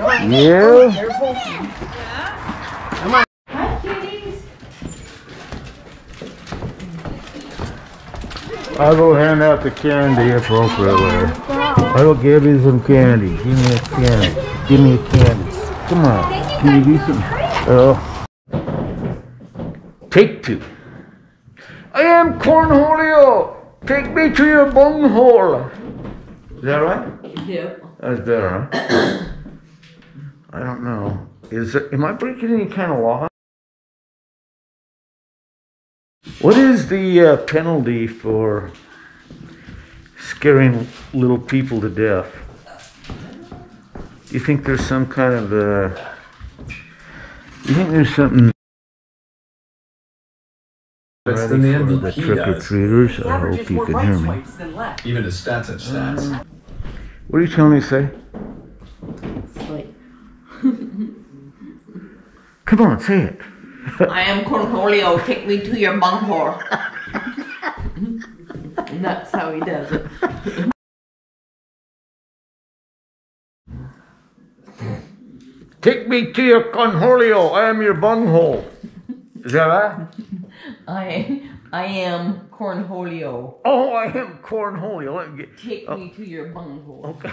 Yeah? Careful. Hi, kitties. I will hand out the candy appropriately. I will give you some candy. Give me a candy. Give me a candy. Come on. Can you do some? Oh. Take two. I am Cornholio. Take me to your bunghole. Is that right? Yep. That's better, huh? I don't know. Is it, am I breaking any kind of law? What is the uh, penalty for scaring little people to death? Do You think there's some kind of uh, you think there's something It's the for the MVP trick or does. treaters? I hope you can hear me. Even his stats have stats. What are you telling me to say? Sleep. Come on, say it. I am Cornholio. Take me to your bunghole. and that's how he does it. Take me to your conholio. I am your bunghole. Is that right? I I am Cornholio. Oh, I am cornholio. Let me get. Take oh. me to your bunghole. Okay.